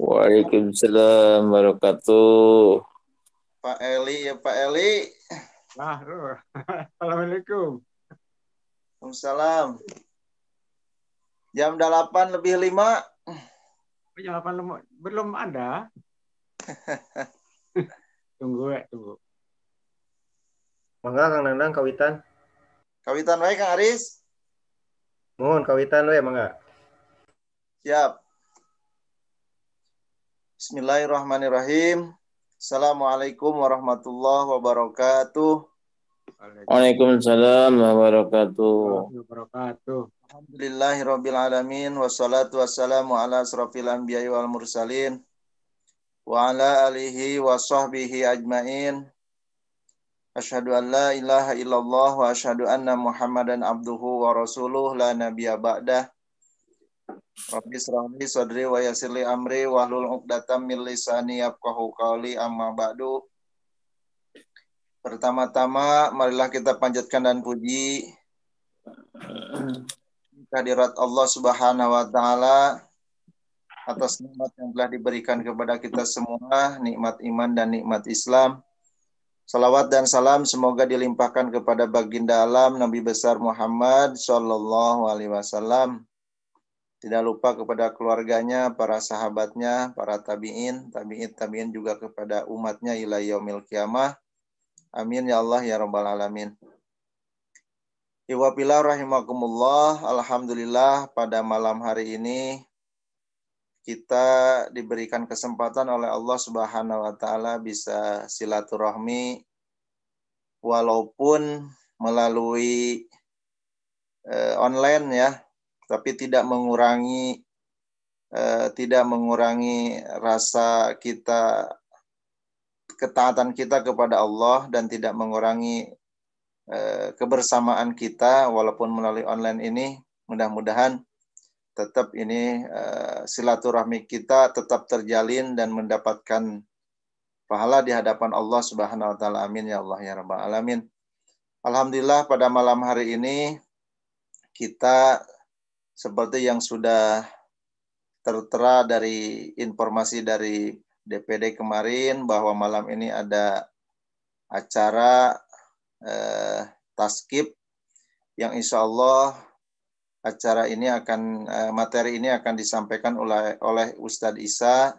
Waalaikumsalam wabarakatuh. Pak Eli ya Pak Eli. Nah, Assalamualaikum. Waalaikumsalam. Jam 8 lebih 5. Jam 8 belum ada. tunggu ya, tunggu. Mangga Kang Nandang kawitan. Kawitan baik Kang Aris. Mohon kawitan we mangga. Siap. Bismillahirrahmanirrahim. Assalamualaikum warahmatullahi wabarakatuh. Waalaikumsalam wabarakatuh. Wabarakatuh. Alhamdulillahirabbil alamin wassalatu wassalamu ala asrofil anbiya'i wal mursalin wa ala alihi wa sahbihi ajmain. Asyhadu an la ilaha illallah wa asyhadu anna Muhammadan abduhu wa rasuluh la nabiyya ba'dah. Rabbi srahli sadri wa yassirli amri wahlul 'uqdatam min lisani yafqahu qawli amma ba'du. Pertama-tama marilah kita panjatkan dan puji kehadirat Allah Subhanahu wa taala atas nikmat yang telah diberikan kepada kita semua, nikmat iman dan nikmat Islam. Salawat dan salam semoga dilimpahkan kepada baginda alam Nabi besar Muhammad Sallallahu Alaihi Wasallam tidak lupa kepada keluarganya, para sahabatnya, para tabi'in, tabi'in, tabi'in juga kepada umatnya ila yaumil kiamah. Amin ya Allah ya rabbal alamin. Iwapila rahimakumullah, Alhamdulillah pada malam hari ini kita diberikan kesempatan oleh Allah Subhanahu wa taala bisa silaturahmi walaupun melalui eh, online ya tapi tidak mengurangi eh, tidak mengurangi rasa kita ketaatan kita kepada Allah dan tidak mengurangi eh, kebersamaan kita walaupun melalui online ini mudah-mudahan tetap ini eh, silaturahmi kita tetap terjalin dan mendapatkan pahala di hadapan Allah Subhanahu wa taala. Amin ya Allah ya rabbal alamin. Alhamdulillah pada malam hari ini kita seperti yang sudah tertera dari informasi dari DPD kemarin bahwa malam ini ada acara eh, taskip yang insya Allah acara ini akan eh, materi ini akan disampaikan oleh oleh Ustadz Isa.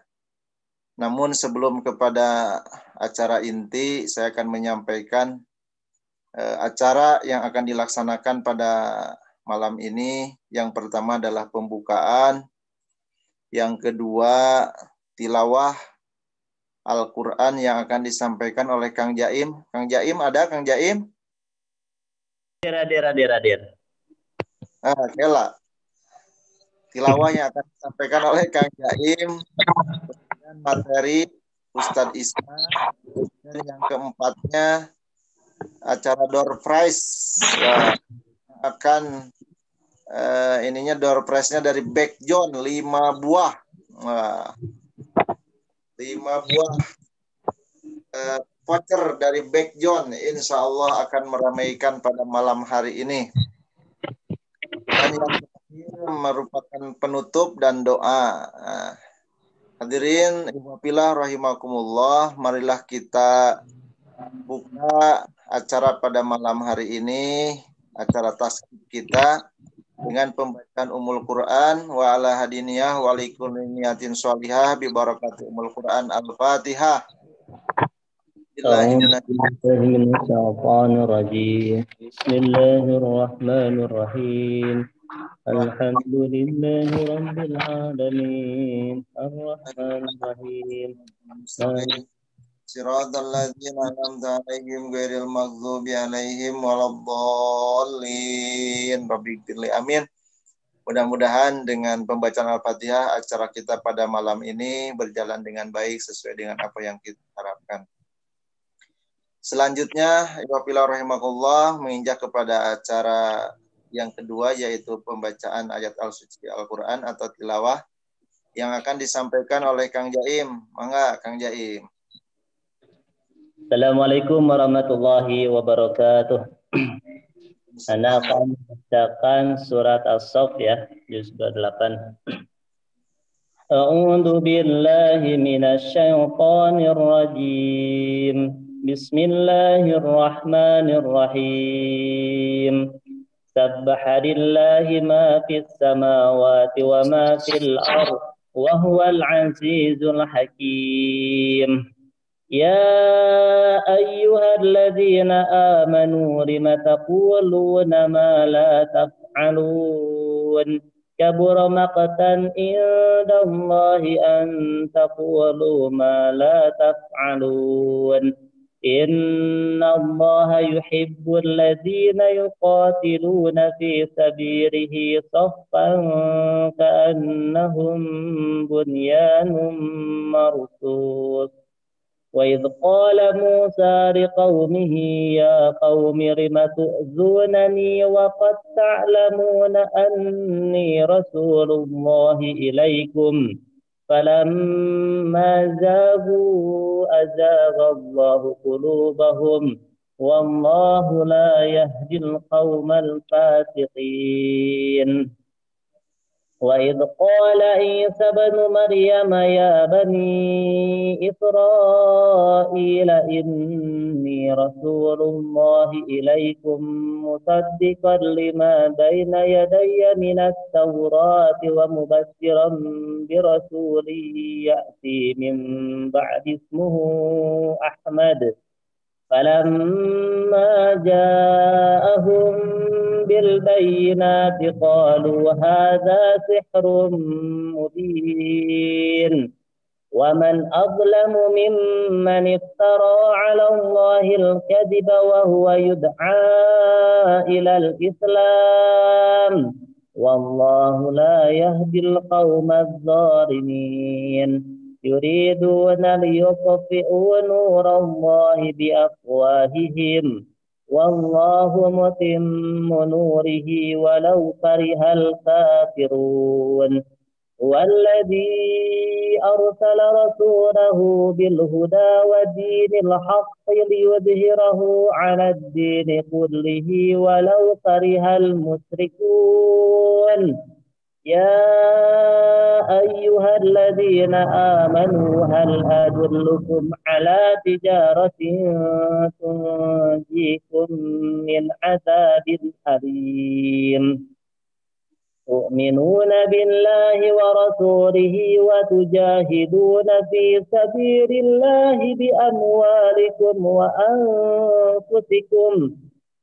Namun sebelum kepada acara inti, saya akan menyampaikan eh, acara yang akan dilaksanakan pada malam ini. Yang pertama adalah pembukaan, yang kedua tilawah Al-Quran yang akan disampaikan oleh Kang Jaim. Kang Jaim ada Kang Jaim? Hadir, hadir, hadir, hadir. Ah, kela. Tilawah yang akan disampaikan oleh Kang Jaim. Kemudian materi Ustadz Isa. Dan yang keempatnya acara door prize. Ya, akan uh, ininya door prize-nya dari Back John 5 buah. Wah. 5 buah uh, voucher dari Back John insya Allah akan meramaikan pada malam hari ini. Dan yang merupakan penutup dan doa. Nah, hadirin Ibu Pilah rahimakumullah, marilah kita buka acara pada malam hari ini acara tasbih kita dengan pembacaan Umul Quran wa ala hadiniyah wa likuliniyatin sholihah bi barakati Umul Quran Al-Fatihah. Bismillahirrahmanirrahim. Alhamdulillahi rabbil alamin. Ar-Rahmanir Rahim. صراط الذين أنعمت عليهم غير المغضوب عليهم ولا الضالين Rabbi firli amin Mudah-mudahan dengan pembacaan Al-Fatihah acara kita pada malam ini berjalan dengan baik sesuai dengan apa yang kita harapkan. Selanjutnya, Iwafilah rahimakullah menginjak kepada acara yang kedua yaitu pembacaan ayat Al-Suci Al-Quran atau tilawah yang akan disampaikan oleh Kang Jaim. Mangga Kang Jaim. Assalamualaikum warahmatullahi wabarakatuh. Anda akan membacakan surat As-Saff ya, juz 28. A'udzu billahi minasy syaithanir rajim. Bismillahirrahmanirrahim. Sabbaha lillahi ma fis samawati wa ma fil ardh wa huwal azizul hakim. يا أيها الذين آمنوا لم تقولون ما لا تفعلون؟ كبر مقتا عند الله أن تقولوا ما لا تفعلون. إن الله يحب الذين يقاتلون في سبيله صفا كأنهم بنيان مرصوص. وإذ قال موسى لقومه يا قوم رم تؤذونني وقد تعلمون أني رسول الله إليكم؟ فلما زاغوا أزاغ الله قلوبهم والله لا يهدي القوم الفاسقين. وإذ قال عيسى ابن مريم يا بني إسرائيل إني رسول الله إليكم مصدقا لما بين يدي من التوراة ومبشرا برسول يأتي من بعد اسمه أحمد. فلما جاءهم بالبينات قالوا هذا سحر مبين. ومن أظلم ممن افترى على الله الكذب وهو يدعى إلى الإسلام. والله لا يهدي القوم الظالمين. يريدون ليطفئوا نور الله بأفواههم. والله متم نوره ولو كره الكافرون. هو الذي أرسل رسوله بالهدى ودين الحق ليظهره على الدين كله ولو كره المشركون. يا أيها الذين آمنوا هل أدلكم على تجارة تنجيكم من عذاب أليم؟ تؤمنون بالله ورسوله وتجاهدون في سبيل الله بأموالكم وأنفسكم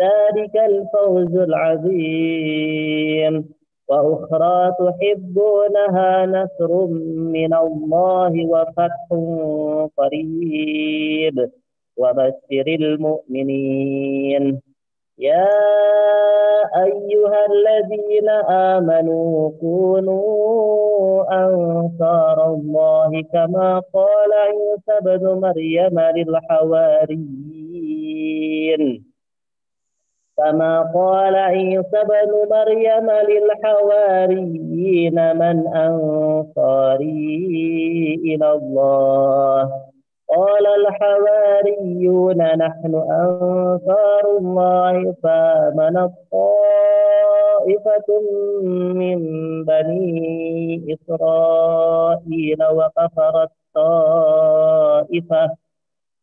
ذلك الفوز العظيم. وأخرى تحبونها نصر من الله وفتح قريب. وبشر المؤمنين. يا أيها الذين آمنوا كونوا أنصار الله كما قال عيسى بن مريم للحواريين. كما قال عيسى بن مريم للحواريين من أنصاري إلى الله. قال الحواريون نحن أنصار الله فآمن طائفة من بني إسرائيل وكفرت طائفة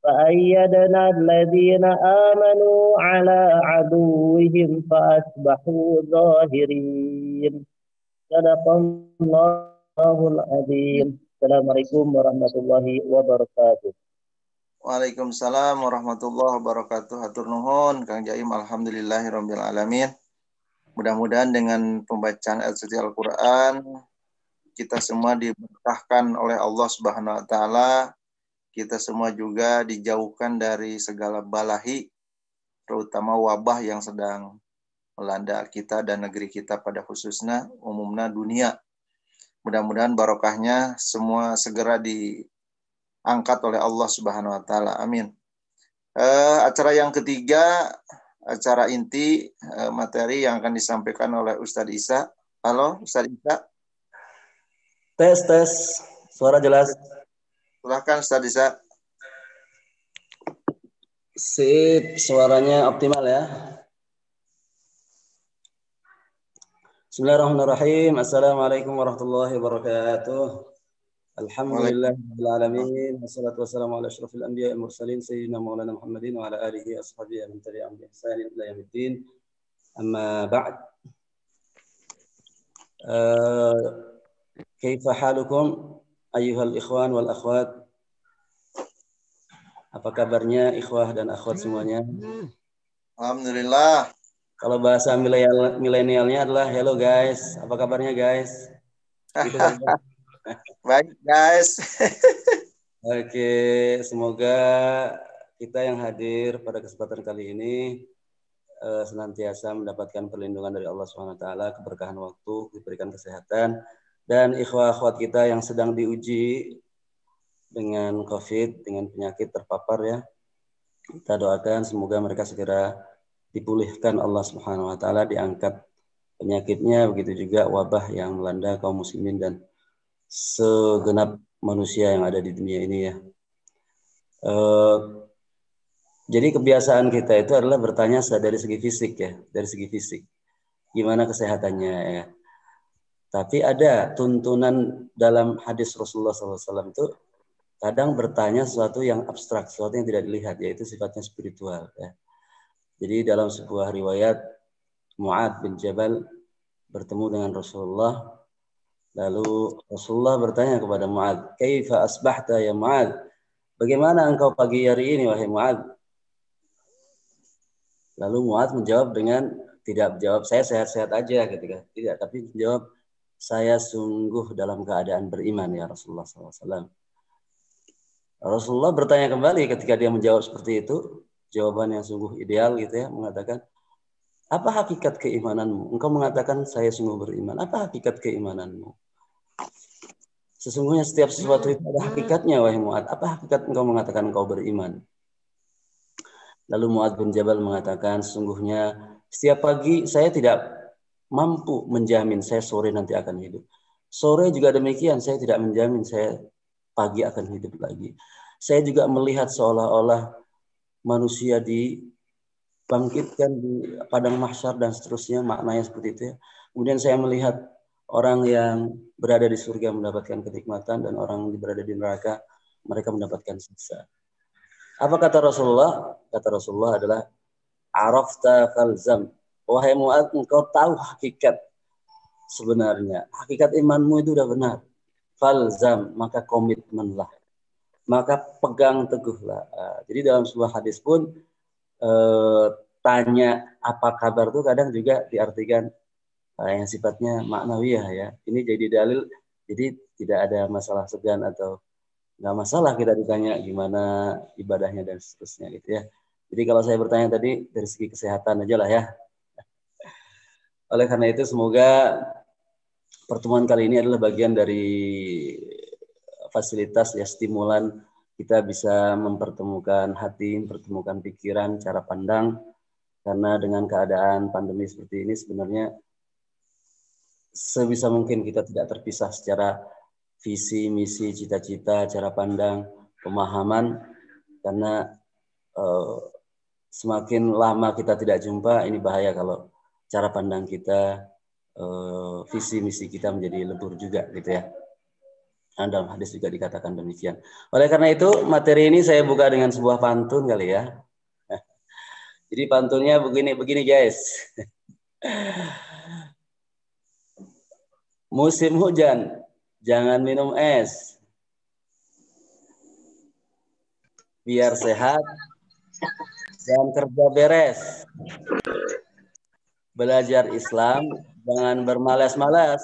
فأيدنا الذين آمنوا على عدوهم فأصبحوا ظاهرين صدق الله العظيم Assalamualaikum warahmatullahi wabarakatuh. Waalaikumsalam warahmatullahi wabarakatuh. Hatur nuhun Kang Jaim alhamdulillahirabbil alamin. Mudah-mudahan dengan pembacaan ayat suci Al-Qur'an kita semua diberkahkan oleh Allah Subhanahu wa taala. Kita semua juga dijauhkan dari segala balahi terutama wabah yang sedang melanda kita dan negeri kita pada khususnya umumnya dunia Mudah-mudahan barokahnya semua segera diangkat oleh Allah Subhanahu wa taala. Amin. Eh, acara yang ketiga, acara inti eh, materi yang akan disampaikan oleh Ustadz Isa. Halo, Ustadz Isa. Tes, tes. Suara jelas. Silahkan Ustadz Isa. Sip, suaranya optimal ya. Bismillahirrahmanirrahim. Assalamualaikum warahmatullahi wabarakatuh. Alhamdulillah wassalamu ala wal mursalin sayyidina maulana Muhammadin wa ala alihi ila. Amma ba'd. Uh, ayyuhal ikhwan wal akhwat? Apa kabarnya ikhwah dan akhwat semuanya? Alhamdulillah. Kalau bahasa milenial milenialnya adalah hello guys, apa kabarnya guys? Gitu kan? Baik, guys. Oke, semoga kita yang hadir pada kesempatan kali ini eh, senantiasa mendapatkan perlindungan dari Allah Subhanahu wa taala, keberkahan waktu, diberikan kesehatan dan ikhwah akhwat kita yang sedang diuji dengan Covid, dengan penyakit terpapar ya. Kita doakan semoga mereka segera dipulihkan Allah Subhanahu wa taala, diangkat penyakitnya, begitu juga wabah yang melanda kaum muslimin dan segenap manusia yang ada di dunia ini ya. Eh, jadi kebiasaan kita itu adalah bertanya dari segi fisik ya, dari segi fisik. Gimana kesehatannya ya. Tapi ada tuntunan dalam hadis Rasulullah SAW itu kadang bertanya sesuatu yang abstrak, sesuatu yang tidak dilihat, yaitu sifatnya spiritual. Ya. Jadi dalam sebuah riwayat Mu'ad bin Jabal bertemu dengan Rasulullah lalu Rasulullah bertanya kepada Mu'ad kaifa asbahta ya Mu'ad bagaimana engkau pagi hari ini wahai Mu'ad lalu Mu'ad menjawab dengan tidak menjawab saya sehat-sehat aja ketika tidak tapi menjawab saya sungguh dalam keadaan beriman ya Rasulullah SAW Rasulullah bertanya kembali ketika dia menjawab seperti itu jawaban yang sungguh ideal gitu ya mengatakan apa hakikat keimananmu? Engkau mengatakan saya sungguh beriman. Apa hakikat keimananmu? Sesungguhnya setiap sesuatu itu ada hakikatnya wahai Mu'ad. Apa hakikat engkau mengatakan engkau beriman? Lalu Mu'ad bin Jabal mengatakan sesungguhnya setiap pagi saya tidak mampu menjamin saya sore nanti akan hidup. Sore juga demikian saya tidak menjamin saya pagi akan hidup lagi. Saya juga melihat seolah-olah manusia dibangkitkan di padang mahsyar dan seterusnya maknanya seperti itu ya. Kemudian saya melihat orang yang berada di surga mendapatkan kenikmatan dan orang yang berada di neraka mereka mendapatkan siksa. Apa kata Rasulullah? Kata Rasulullah adalah arafta falzam. Wahai Mu'ad, engkau tahu hakikat sebenarnya. Hakikat imanmu itu sudah benar. Falzam, maka komitmenlah maka pegang teguhlah. Uh, jadi dalam sebuah hadis pun uh, tanya apa kabar itu kadang juga diartikan uh, yang sifatnya maknawiyah ya. Ini jadi dalil, jadi tidak ada masalah segan atau nggak masalah kita ditanya gimana ibadahnya dan seterusnya gitu ya. Jadi kalau saya bertanya tadi dari segi kesehatan aja lah ya. Oleh karena itu semoga pertemuan kali ini adalah bagian dari fasilitas ya stimulan kita bisa mempertemukan hati, mempertemukan pikiran, cara pandang. Karena dengan keadaan pandemi seperti ini sebenarnya sebisa mungkin kita tidak terpisah secara visi, misi, cita-cita, cara pandang, pemahaman. Karena eh, semakin lama kita tidak jumpa ini bahaya kalau cara pandang kita eh, visi misi kita menjadi lebur juga gitu ya. Nah, dalam hadis juga dikatakan demikian. Oleh karena itu, materi ini saya buka dengan sebuah pantun kali ya. Jadi pantunnya begini, begini guys. Musim hujan, jangan minum es. Biar sehat dan kerja beres. Belajar Islam, jangan bermalas-malas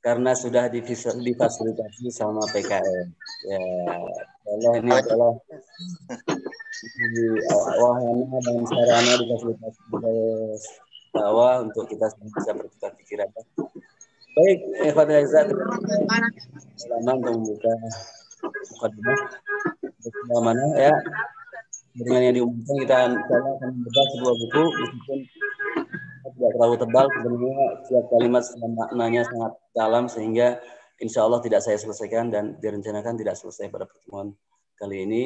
karena sudah difasilitasi sama PKN. Ya, Allah ini adalah wahana dan sarana difasilitasi oleh bawah untuk kita bisa bertukar pikiran. Baik, Ikhwan Aizat. Lama untuk membuka mukadimah. mana ya dengan yang diumumkan kita akan membaca sebuah buku meskipun tidak terlalu tebal sebenarnya setiap kalimat maknanya sangat dalam sehingga insya Allah tidak saya selesaikan dan direncanakan tidak selesai pada pertemuan kali ini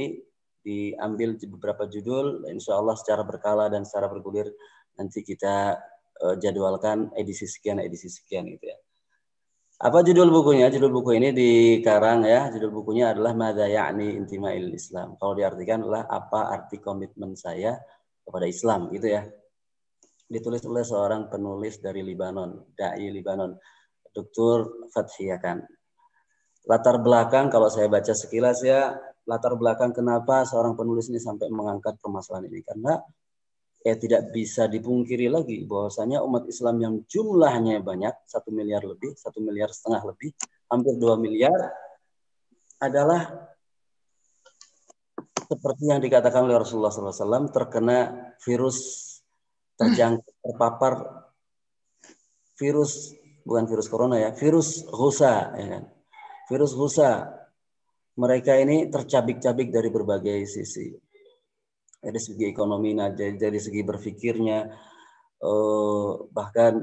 diambil beberapa judul insya Allah secara berkala dan secara bergulir nanti kita uh, jadwalkan edisi sekian edisi sekian gitu ya apa judul bukunya? Judul buku ini dikarang ya. Judul bukunya adalah Mada Ya'ni Intima'il Islam. Kalau diartikan adalah apa arti komitmen saya kepada Islam gitu ya. Ditulis oleh seorang penulis dari Libanon, Dai Libanon, Dr. Fathiyakan. Latar belakang kalau saya baca sekilas ya, latar belakang kenapa seorang penulis ini sampai mengangkat permasalahan ini karena ya tidak bisa dipungkiri lagi bahwasanya umat Islam yang jumlahnya banyak satu miliar lebih satu miliar setengah lebih hampir dua miliar adalah seperti yang dikatakan oleh Rasulullah SAW terkena virus terjangkit terpapar virus bukan virus corona ya virus husa ya kan? Virus husa mereka ini tercabik-cabik dari berbagai sisi. Dari segi ekonomi, dari, dari segi berpikirnya, eh, bahkan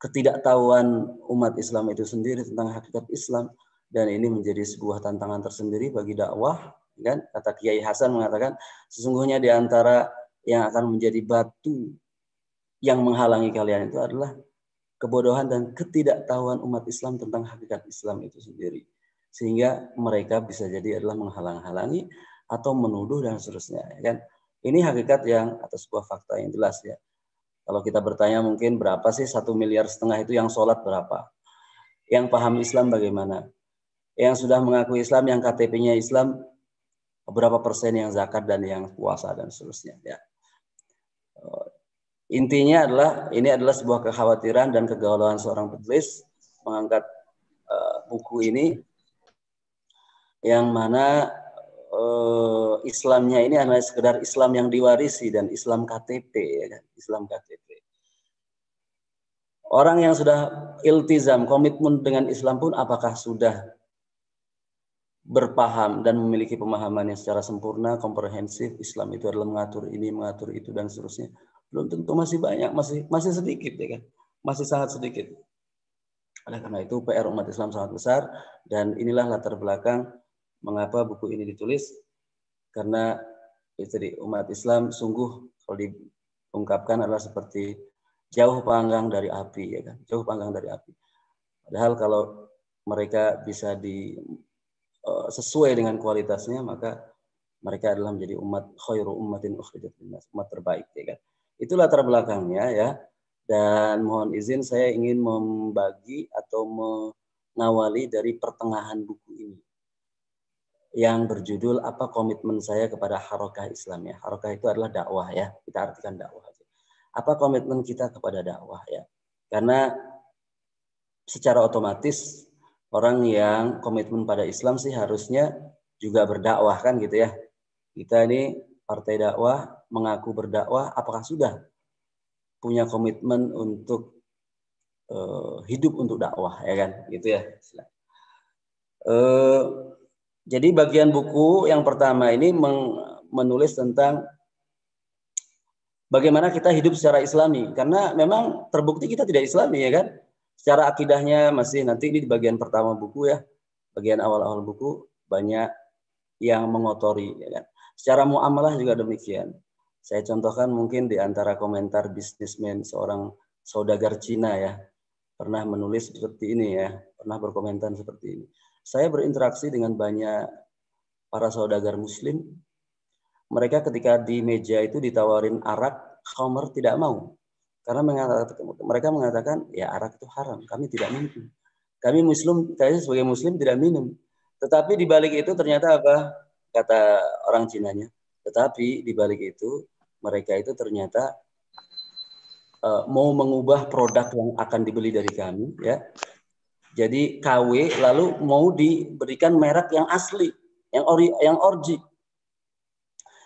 ketidaktahuan umat Islam itu sendiri tentang hakikat Islam dan ini menjadi sebuah tantangan tersendiri bagi dakwah kan? Kata Kiai Hasan mengatakan sesungguhnya di antara yang akan menjadi batu yang menghalangi kalian itu adalah kebodohan dan ketidaktahuan umat Islam tentang hakikat Islam itu sendiri sehingga mereka bisa jadi adalah menghalang-halangi atau menuduh dan seterusnya ya kan ini hakikat yang atau sebuah fakta yang jelas ya. Kalau kita bertanya mungkin berapa sih satu miliar setengah itu yang sholat berapa? Yang paham Islam bagaimana? Yang sudah mengaku Islam, yang KTP-nya Islam, berapa persen yang zakat dan yang puasa dan seterusnya. Ya. Intinya adalah ini adalah sebuah kekhawatiran dan kegalauan seorang penulis mengangkat uh, buku ini yang mana uh, Islamnya ini adalah sekedar Islam yang diwarisi dan Islam KTP ya kan? Islam KTP orang yang sudah iltizam komitmen dengan Islam pun apakah sudah berpaham dan memiliki pemahaman secara sempurna komprehensif Islam itu adalah mengatur ini mengatur itu dan seterusnya belum tentu masih banyak masih masih sedikit ya kan masih sangat sedikit oleh karena itu PR umat Islam sangat besar dan inilah latar belakang Mengapa buku ini ditulis? Karena di umat Islam sungguh kalau diungkapkan adalah seperti jauh panggang dari api ya kan, jauh panggang dari api. Padahal kalau mereka bisa di uh, sesuai dengan kualitasnya maka mereka adalah menjadi umat khairu ummatin ukhrijat umat terbaik ya kan. Itu latar belakangnya ya. Dan mohon izin saya ingin membagi atau mengawali dari pertengahan buku ini yang berjudul apa komitmen saya kepada harokah Islam ya. Harokah itu adalah dakwah ya. Kita artikan dakwah. Apa komitmen kita kepada dakwah ya. Karena secara otomatis orang yang komitmen pada Islam sih harusnya juga berdakwah kan gitu ya. Kita ini partai dakwah mengaku berdakwah apakah sudah punya komitmen untuk uh, hidup untuk dakwah ya kan gitu ya. Uh, jadi bagian buku yang pertama ini menulis tentang bagaimana kita hidup secara islami. Karena memang terbukti kita tidak islami ya kan. Secara akidahnya masih nanti ini di bagian pertama buku ya. Bagian awal-awal buku banyak yang mengotori ya kan. Secara muamalah juga demikian. Saya contohkan mungkin di antara komentar bisnismen seorang saudagar Cina ya pernah menulis seperti ini ya, pernah berkomentar seperti ini saya berinteraksi dengan banyak para saudagar muslim. Mereka ketika di meja itu ditawarin arak, khamr tidak mau. Karena mereka mengatakan, ya arak itu haram, kami tidak minum. Kami muslim, saya sebagai muslim tidak minum. Tetapi di balik itu ternyata apa? Kata orang Cinanya. Tetapi di balik itu mereka itu ternyata uh, mau mengubah produk yang akan dibeli dari kami ya jadi KW lalu mau diberikan merek yang asli, yang ori, yang orji.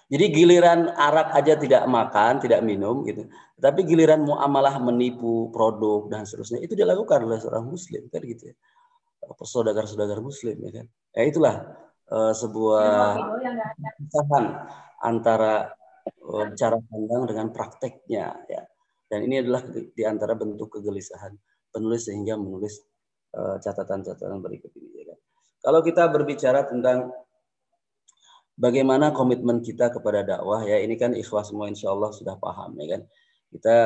Jadi giliran arak aja tidak makan, tidak minum gitu. Tapi giliran muamalah menipu produk dan seterusnya itu dilakukan oleh seorang muslim kan gitu ya. Saudagar-saudagar muslim ya kan. Ya itulah uh, sebuah kesahan antara uh, cara pandang dengan prakteknya ya. Dan ini adalah di antara bentuk kegelisahan penulis sehingga menulis uh, catatan-catatan berikut ini ya kan. Kalau kita berbicara tentang bagaimana komitmen kita kepada dakwah ya ini kan ikhlas semua insya Allah sudah paham ya kan kita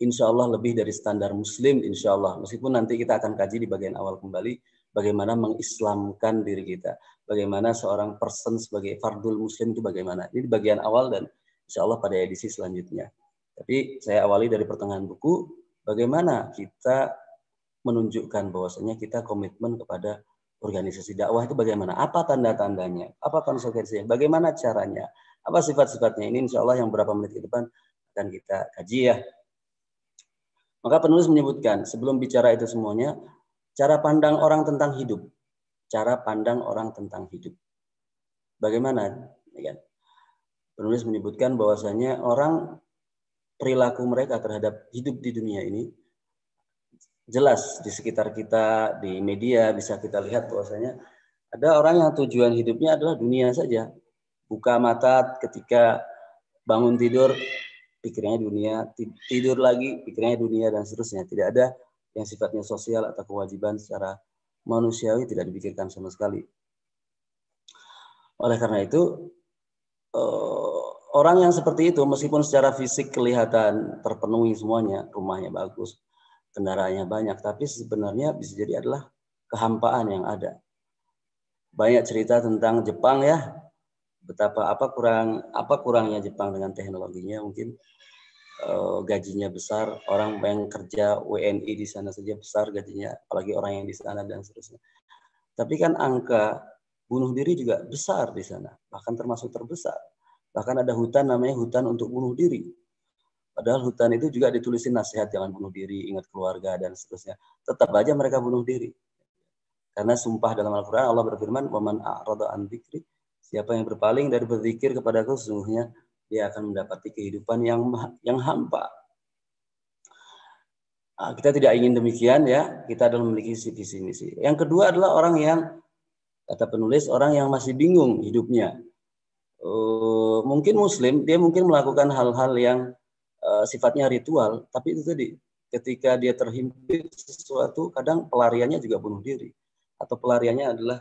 insya Allah lebih dari standar muslim insya Allah meskipun nanti kita akan kaji di bagian awal kembali bagaimana mengislamkan diri kita bagaimana seorang person sebagai fardul muslim itu bagaimana ini di bagian awal dan insya Allah pada edisi selanjutnya tapi saya awali dari pertengahan buku bagaimana kita menunjukkan bahwasanya kita komitmen kepada organisasi dakwah itu bagaimana? Apa tanda-tandanya? Apa konsekuensinya? Bagaimana caranya? Apa sifat-sifatnya? Ini insya Allah yang beberapa menit ke depan akan kita kaji ya. Maka penulis menyebutkan, sebelum bicara itu semuanya, cara pandang orang tentang hidup. Cara pandang orang tentang hidup. Bagaimana? Ya kan? Penulis menyebutkan bahwasanya orang perilaku mereka terhadap hidup di dunia ini jelas di sekitar kita di media bisa kita lihat bahwasanya ada orang yang tujuan hidupnya adalah dunia saja. Buka mata ketika bangun tidur pikirnya dunia tidur lagi pikirnya dunia dan seterusnya. Tidak ada yang sifatnya sosial atau kewajiban secara manusiawi tidak dipikirkan sama sekali. Oleh karena itu eh, orang yang seperti itu meskipun secara fisik kelihatan terpenuhi semuanya rumahnya bagus kendaraannya banyak, tapi sebenarnya bisa jadi adalah kehampaan yang ada. Banyak cerita tentang Jepang ya, betapa apa kurang apa kurangnya Jepang dengan teknologinya mungkin uh, gajinya besar, orang yang kerja WNI di sana saja besar gajinya, apalagi orang yang di sana dan seterusnya. Tapi kan angka bunuh diri juga besar di sana, bahkan termasuk terbesar. Bahkan ada hutan namanya hutan untuk bunuh diri Padahal hutan itu juga ditulisin nasihat jangan bunuh diri, ingat keluarga dan seterusnya. Tetap aja mereka bunuh diri. Karena sumpah dalam Al-Quran Allah berfirman, "Waman an dzikri." Siapa yang berpaling dari berzikir kepadaku sesungguhnya dia akan mendapati kehidupan yang yang hampa. Nah, kita tidak ingin demikian ya. Kita adalah memiliki visi misi. Yang kedua adalah orang yang kata penulis orang yang masih bingung hidupnya. Uh, mungkin Muslim dia mungkin melakukan hal-hal yang uh, sifatnya ritual, tapi itu tadi ketika dia terhimpit sesuatu, kadang pelariannya juga bunuh diri atau pelariannya adalah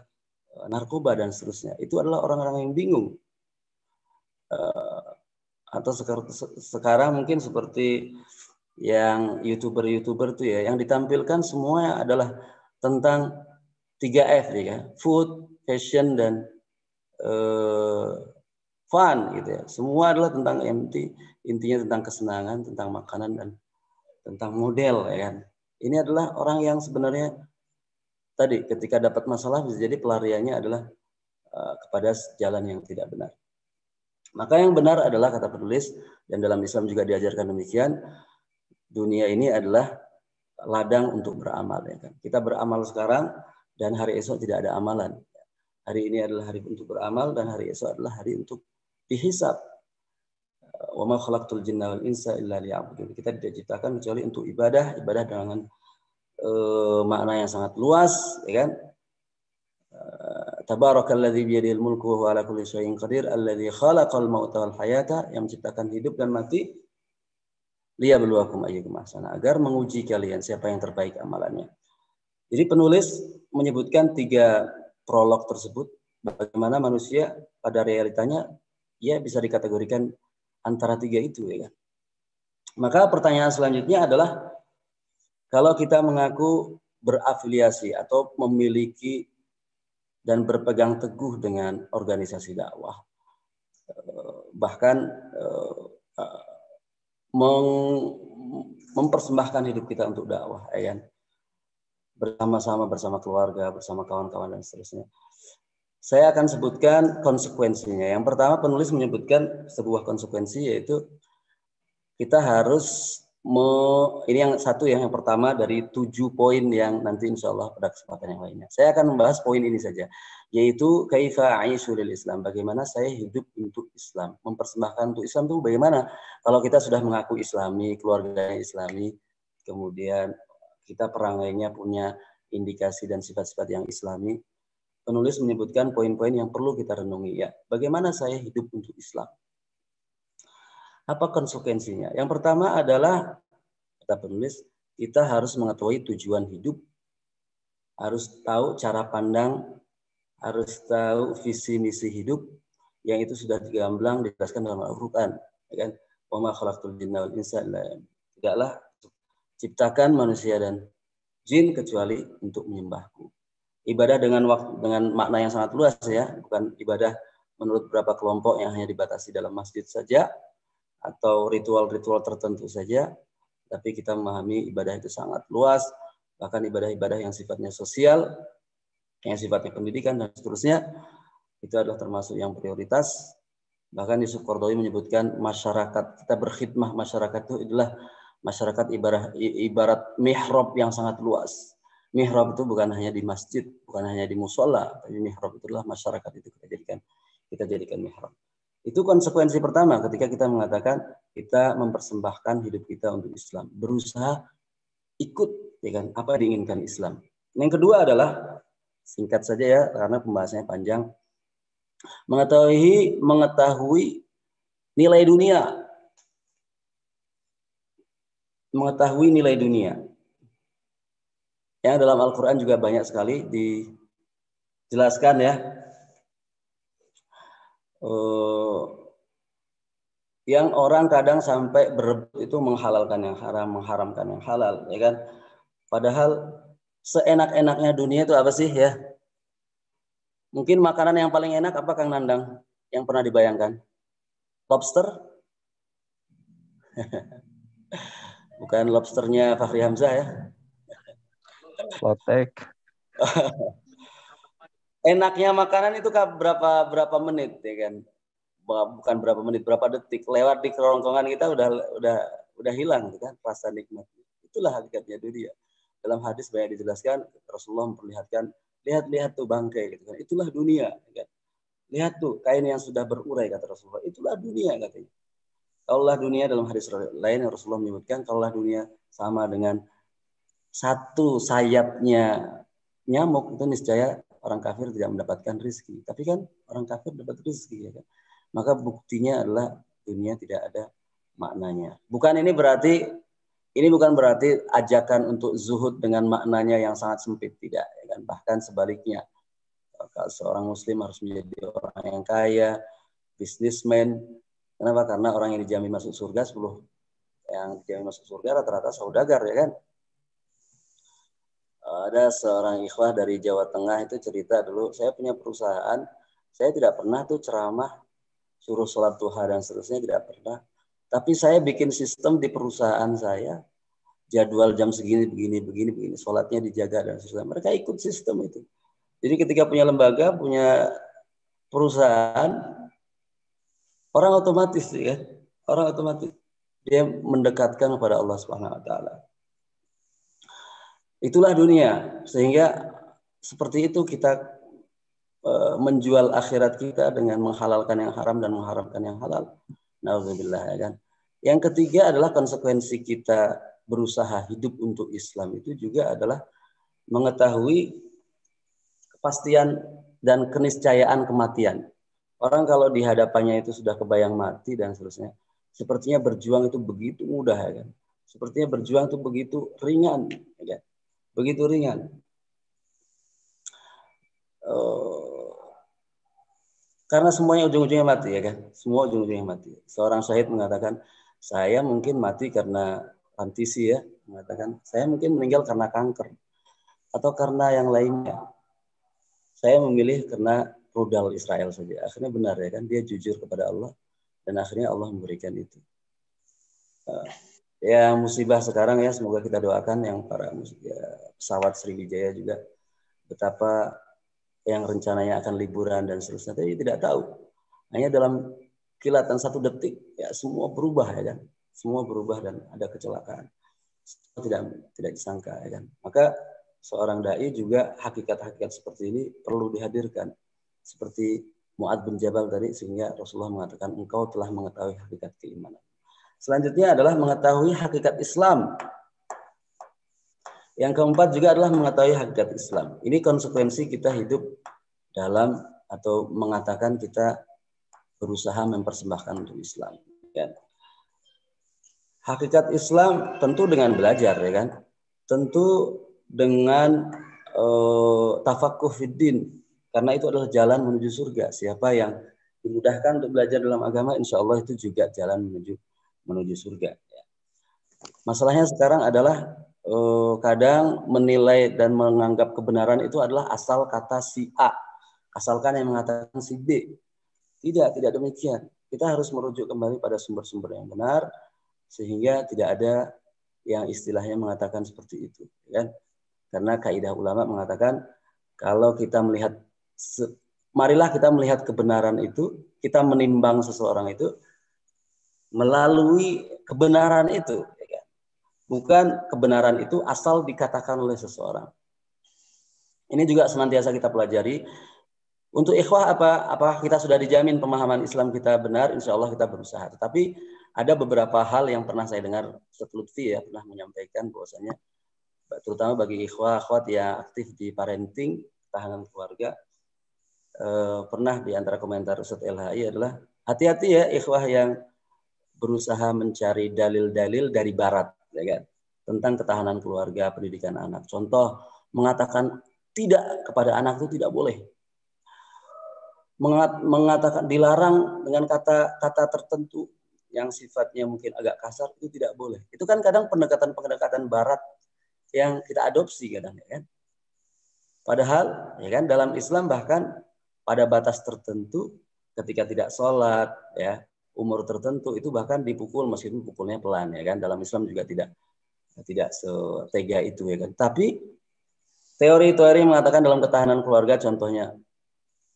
uh, narkoba dan seterusnya. Itu adalah orang-orang yang bingung. Uh, atau sekarang, mungkin seperti yang youtuber-youtuber itu ya, yang ditampilkan semua adalah tentang 3F ya, food, fashion dan uh, fun gitu ya. Semua adalah tentang MT, intinya tentang kesenangan, tentang makanan dan tentang model ya kan. Ini adalah orang yang sebenarnya tadi ketika dapat masalah bisa jadi pelariannya adalah uh, kepada jalan yang tidak benar. Maka yang benar adalah kata penulis dan dalam Islam juga diajarkan demikian, dunia ini adalah ladang untuk beramal ya kan. Kita beramal sekarang dan hari esok tidak ada amalan. Hari ini adalah hari untuk beramal dan hari esok adalah hari untuk dihisap. Wa ma khalaqtul jinna wal insa illa liya'budun. Kita tidak diciptakan kecuali untuk ibadah, ibadah dengan uh, makna yang sangat luas, ya kan? Tabarakalladzi biyadihil mulku wa huwa ala kulli syai'in qadir alladzi khalaqal mauta wal hayata yang menciptakan hidup dan mati liyabluwakum ayyukum ahsana agar menguji kalian siapa yang terbaik amalannya. Jadi penulis menyebutkan tiga prolog tersebut bagaimana manusia pada realitanya ya bisa dikategorikan antara tiga itu ya. Maka pertanyaan selanjutnya adalah kalau kita mengaku berafiliasi atau memiliki dan berpegang teguh dengan organisasi dakwah, eh, bahkan eh, eh, mempersembahkan hidup kita untuk dakwah, ya kan? Bersama-sama bersama keluarga, bersama kawan-kawan dan seterusnya saya akan sebutkan konsekuensinya. Yang pertama penulis menyebutkan sebuah konsekuensi yaitu kita harus me, ini yang satu yang yang pertama dari tujuh poin yang nanti insya Allah pada kesempatan yang lainnya. Saya akan membahas poin ini saja, yaitu kaifa aisyu Islam. Bagaimana saya hidup untuk Islam, mempersembahkan untuk Islam itu bagaimana? Kalau kita sudah mengaku Islami, keluarganya Islami, kemudian kita perangainya punya indikasi dan sifat-sifat yang Islami, penulis menyebutkan poin-poin yang perlu kita renungi ya. Bagaimana saya hidup untuk Islam? Apa konsekuensinya? Yang pertama adalah kata penulis, kita harus mengetahui tujuan hidup, harus tahu cara pandang, harus tahu visi misi hidup yang itu sudah digamblang dijelaskan dalam Al-Qur'an, ya kan? Wa ma Tidaklah ciptakan manusia dan jin kecuali untuk menyembahku. Ibadah dengan waktu dengan makna yang sangat luas ya, bukan ibadah menurut beberapa kelompok yang hanya dibatasi dalam masjid saja atau ritual-ritual tertentu saja, tapi kita memahami ibadah itu sangat luas, bahkan ibadah-ibadah yang sifatnya sosial, yang sifatnya pendidikan dan seterusnya, itu adalah termasuk yang prioritas. Bahkan Yusuf Kordowi menyebutkan masyarakat kita berkhidmah masyarakat itu adalah masyarakat ibarat ibarat mihrab yang sangat luas mihrab itu bukan hanya di masjid, bukan hanya di musola, tapi mihrab itu adalah masyarakat itu kita jadikan kita jadikan mihrab. Itu konsekuensi pertama ketika kita mengatakan kita mempersembahkan hidup kita untuk Islam, berusaha ikut ya kan apa yang diinginkan Islam. Yang kedua adalah singkat saja ya karena pembahasannya panjang. Mengetahui mengetahui nilai dunia. Mengetahui nilai dunia. Yang dalam Al-Quran juga banyak sekali dijelaskan ya. Uh, yang orang kadang sampai berebut itu menghalalkan yang haram, mengharamkan yang halal, ya kan? Padahal seenak-enaknya dunia itu apa sih ya? Mungkin makanan yang paling enak apa Kang Nandang yang pernah dibayangkan? Lobster? Bukan lobsternya Fahri Hamzah ya. Lotek. Enaknya makanan itu berapa berapa menit ya kan? Bukan berapa menit, berapa detik lewat di kerongkongan kita udah udah udah hilang gitu kan rasa nikmat. Itulah hakikatnya dunia. Dalam hadis banyak dijelaskan Rasulullah memperlihatkan lihat-lihat tuh bangkai gitu kan. Itulah dunia ya kan. Lihat tuh kain yang sudah berurai kata Rasulullah. Itulah dunia katanya. Kalaulah dunia dalam hadis lain Rasulullah menyebutkan kalaulah dunia sama dengan satu sayapnya nyamuk itu niscaya orang kafir tidak mendapatkan rizki. Tapi kan orang kafir dapat rizki ya kan. Maka buktinya adalah dunia tidak ada maknanya. Bukan ini berarti ini bukan berarti ajakan untuk zuhud dengan maknanya yang sangat sempit tidak ya kan. Bahkan sebaliknya. Seorang muslim harus menjadi orang yang kaya, bisnismen. Kenapa? Karena orang yang dijamin masuk surga 10 yang dijamin masuk surga rata-rata saudagar ya kan ada seorang ikhwah dari Jawa Tengah itu cerita dulu, saya punya perusahaan, saya tidak pernah tuh ceramah suruh sholat duha dan seterusnya tidak pernah. Tapi saya bikin sistem di perusahaan saya, jadwal jam segini begini begini begini, sholatnya dijaga dan seterusnya. Mereka ikut sistem itu. Jadi ketika punya lembaga, punya perusahaan, orang otomatis ya, orang otomatis dia mendekatkan kepada Allah Subhanahu Wa Taala. Itulah dunia. Sehingga seperti itu kita e, menjual akhirat kita dengan menghalalkan yang haram dan mengharamkan yang halal. Nauzubillah ya kan. Yang ketiga adalah konsekuensi kita berusaha hidup untuk Islam itu juga adalah mengetahui kepastian dan keniscayaan kematian. Orang kalau di hadapannya itu sudah kebayang mati dan seterusnya, sepertinya berjuang itu begitu mudah ya kan. Sepertinya berjuang itu begitu ringan ya kan begitu ringan. Uh, karena semuanya ujung-ujungnya mati ya kan, semua ujung-ujungnya mati. Seorang syahid mengatakan, saya mungkin mati karena antisi ya, mengatakan saya mungkin meninggal karena kanker atau karena yang lainnya. Saya memilih karena rudal Israel saja. Akhirnya benar ya kan, dia jujur kepada Allah dan akhirnya Allah memberikan itu. Uh, ya musibah sekarang ya semoga kita doakan yang para ya, pesawat Sriwijaya juga betapa yang rencananya akan liburan dan seterusnya tapi tidak tahu hanya dalam kilatan satu detik ya semua berubah ya kan semua berubah dan ada kecelakaan. Tidak tidak disangka ya kan. Maka seorang dai juga hakikat-hakikat seperti ini perlu dihadirkan. Seperti Muad bin Jabal tadi sehingga Rasulullah mengatakan engkau telah mengetahui hakikat keimanan. Selanjutnya adalah mengetahui hakikat Islam. Yang keempat juga adalah mengetahui hakikat Islam. Ini konsekuensi kita hidup dalam atau mengatakan kita berusaha mempersembahkan untuk Islam. Ya hakikat Islam tentu dengan belajar ya kan tentu dengan uh, tafakuh fiddin karena itu adalah jalan menuju surga. Siapa yang dimudahkan untuk belajar dalam agama insya Allah itu juga jalan menuju menuju surga. Ya. masalahnya sekarang adalah uh, kadang menilai dan menganggap kebenaran itu adalah asal kata si A. Asalkan yang mengatakan si B. Tidak tidak demikian. Kita harus merujuk kembali pada sumber-sumber yang benar sehingga tidak ada yang istilahnya mengatakan seperti itu kan? Karena kaidah ulama mengatakan kalau kita melihat marilah kita melihat kebenaran itu kita menimbang seseorang itu melalui kebenaran itu ya kan? bukan kebenaran itu asal dikatakan oleh seseorang. Ini juga senantiasa kita pelajari. Untuk ikhwah apa apakah kita sudah dijamin pemahaman Islam kita benar insya Allah kita berusaha. Tetapi ada beberapa hal yang pernah saya dengar Ustaz Lutfi ya pernah menyampaikan bahwasanya terutama bagi ikhwah akhwat yang aktif di parenting ketahanan keluarga eh, pernah di antara komentar Ustaz LHI adalah hati-hati ya ikhwah yang berusaha mencari dalil-dalil dari barat ya kan tentang ketahanan keluarga pendidikan anak contoh mengatakan tidak kepada anak itu tidak boleh mengatakan dilarang dengan kata kata tertentu yang sifatnya mungkin agak kasar itu tidak boleh. Itu kan kadang pendekatan-pendekatan barat yang kita adopsi kadang ya kan. Padahal ya kan dalam Islam bahkan pada batas tertentu ketika tidak sholat ya umur tertentu itu bahkan dipukul meskipun pukulnya pelan ya kan dalam Islam juga tidak tidak setega itu ya kan. Tapi teori-teori mengatakan dalam ketahanan keluarga contohnya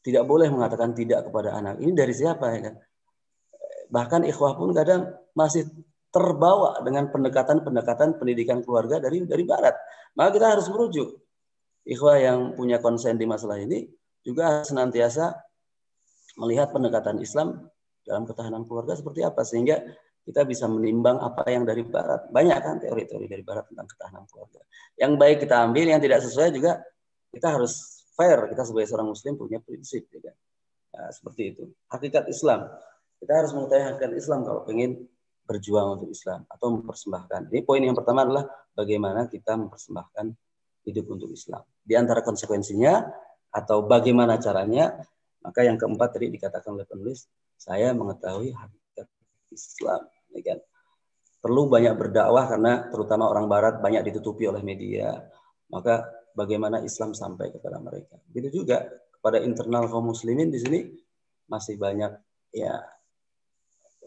tidak boleh mengatakan tidak kepada anak. Ini dari siapa ya kan? Bahkan ikhwah pun kadang masih terbawa dengan pendekatan-pendekatan pendidikan keluarga dari dari barat. Maka kita harus merujuk. Ikhwah yang punya konsen di masalah ini juga senantiasa melihat pendekatan Islam dalam ketahanan keluarga seperti apa sehingga kita bisa menimbang apa yang dari barat. Banyak kan teori-teori dari barat tentang ketahanan keluarga. Yang baik kita ambil, yang tidak sesuai juga kita harus fair. Kita sebagai seorang muslim punya prinsip ya kan. Nah, seperti itu. Hakikat Islam. Kita harus mengetahui hakikat Islam kalau ingin berjuang untuk Islam atau mempersembahkan. Ini poin yang pertama adalah bagaimana kita mempersembahkan hidup untuk Islam. Di antara konsekuensinya atau bagaimana caranya, maka yang keempat tadi dikatakan oleh penulis, saya mengetahui hakikat Islam. Ya? Perlu banyak berdakwah karena terutama orang Barat banyak ditutupi oleh media. Maka bagaimana Islam sampai kepada mereka. Begitu juga kepada internal kaum muslimin di sini masih banyak ya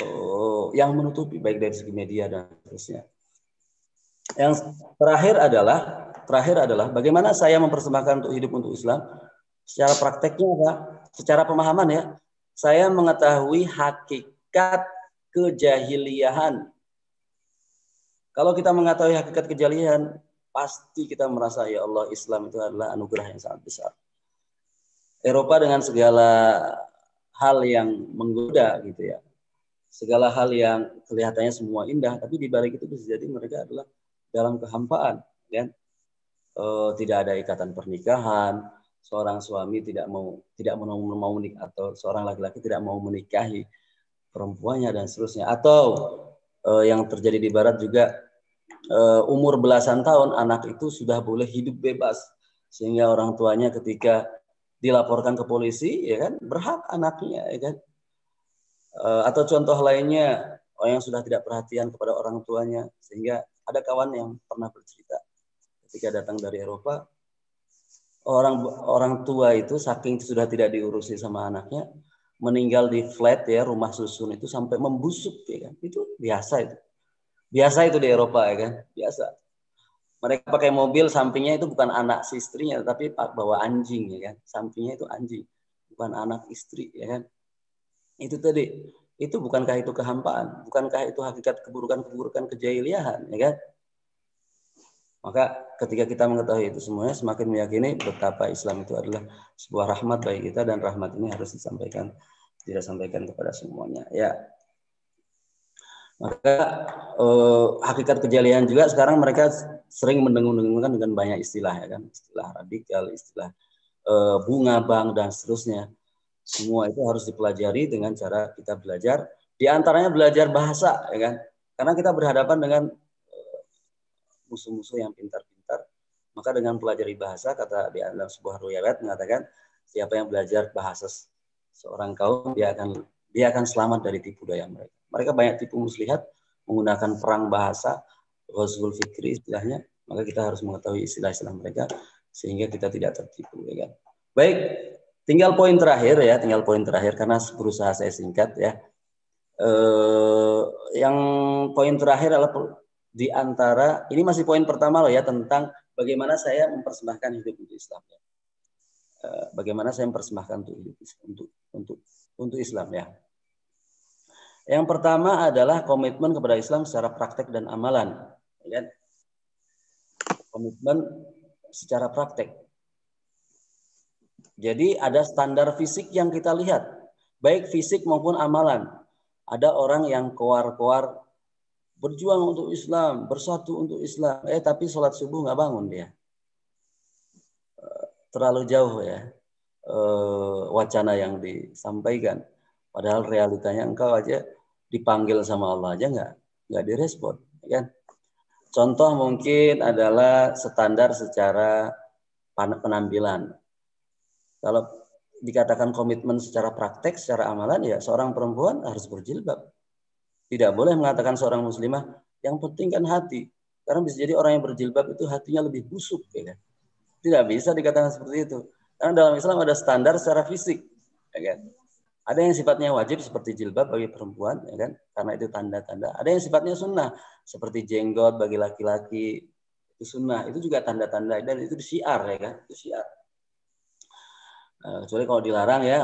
oh, yang menutupi baik dari segi media dan seterusnya. Yang terakhir adalah terakhir adalah bagaimana saya mempersembahkan untuk hidup untuk Islam secara prakteknya apa? Secara pemahaman ya. Saya mengetahui hakikat kejahiliahan. Kalau kita mengetahui hakikat kejahiliahan, pasti kita merasa ya Allah Islam itu adalah anugerah yang sangat besar. Eropa dengan segala hal yang menggoda gitu ya segala hal yang kelihatannya semua indah, tapi di balik itu bisa jadi mereka adalah dalam kehampaan, kan? E, tidak ada ikatan pernikahan, seorang suami tidak mau tidak mau mau menikah atau seorang laki-laki tidak mau menikahi perempuannya dan seterusnya. Atau e, yang terjadi di barat juga e, umur belasan tahun anak itu sudah boleh hidup bebas. Sehingga orang tuanya ketika dilaporkan ke polisi ya kan berhak anaknya ya kan. Eh, atau contoh lainnya orang yang sudah tidak perhatian kepada orang tuanya. Sehingga ada kawan yang pernah bercerita ketika datang dari Eropa orang orang tua itu saking sudah tidak diurusi sama anaknya meninggal di flat ya rumah susun itu sampai membusuk ya kan? Itu biasa itu. Biasa itu di Eropa ya kan? Biasa. Mereka pakai mobil sampingnya itu bukan anak si istrinya tapi bawa anjing ya kan? Sampingnya itu anjing bukan anak istri ya kan? Itu tadi. Itu bukankah itu kehampaan? Bukankah itu hakikat keburukan-keburukan kejahiliahan, ya kan? Maka ketika kita mengetahui itu semuanya, semakin meyakini betapa Islam itu adalah sebuah rahmat bagi kita dan rahmat ini harus disampaikan, tidak sampaikan kepada semuanya. Ya, maka eh, hakikat kejahiliahan juga sekarang mereka sering mendengung-dengungkan dengan banyak istilah ya kan, istilah radikal, istilah eh, bunga bank dan seterusnya. Semua itu harus dipelajari dengan cara kita belajar. Di antaranya belajar bahasa ya kan, karena kita berhadapan dengan musuh-musuh yang pintar-pintar. Maka dengan pelajari bahasa, kata di dalam sebuah riwayat mengatakan, siapa yang belajar bahasa seorang kaum, dia akan dia akan selamat dari tipu daya mereka. Mereka banyak tipu muslihat menggunakan perang bahasa, ghazul fikri istilahnya, maka kita harus mengetahui istilah-istilah mereka sehingga kita tidak tertipu ya kan. Baik, tinggal poin terakhir ya, tinggal poin terakhir karena berusaha saya singkat ya. Eh, yang poin terakhir adalah di antara ini masih poin pertama loh ya tentang bagaimana saya mempersembahkan hidup untuk Islam ya. Eh, bagaimana saya mempersembahkan untuk hidup untuk untuk untuk Islam ya. Yang pertama adalah komitmen kepada Islam secara praktek dan amalan. Kan? Komitmen secara praktek. Jadi ada standar fisik yang kita lihat, baik fisik maupun amalan. Ada orang yang koar-koar berjuang untuk Islam, bersatu untuk Islam. Eh tapi sholat subuh nggak bangun dia. Eh, terlalu jauh ya eh, wacana yang disampaikan. Padahal realitanya engkau aja dipanggil sama Allah aja nggak nggak direspon, ya kan? Contoh mungkin adalah standar secara penampilan. Kalau dikatakan komitmen secara praktek, secara amalan, ya seorang perempuan harus berjilbab tidak boleh mengatakan seorang muslimah yang penting kan hati. Karena bisa jadi orang yang berjilbab itu hatinya lebih busuk. Ya kan? Tidak bisa dikatakan seperti itu. Karena dalam Islam ada standar secara fisik. Ya kan? Ada yang sifatnya wajib seperti jilbab bagi perempuan, ya kan? Karena itu tanda-tanda. Ada yang sifatnya sunnah seperti jenggot bagi laki-laki itu sunnah. Itu juga tanda-tanda dan itu syiar ya kan? Itu syiar. Nah, kecuali kalau dilarang ya,